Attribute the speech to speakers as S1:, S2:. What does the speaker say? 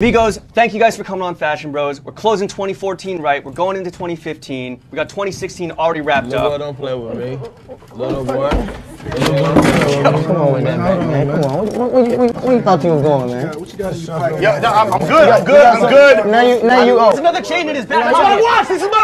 S1: Migos, thank you guys for coming on Fashion Bros. We're closing 2014 right. We're going into 2015. We got 2016 already wrapped
S2: Little boy, don't play with me. Little boy.
S3: Come on man. man. Come on. Where, you thought you was going, man?
S4: Yeah, no, I'm, I'm good. I'm good. I'm good.
S3: Now you, now you. It's
S1: another chain in his back.
S4: This my watch. This is my.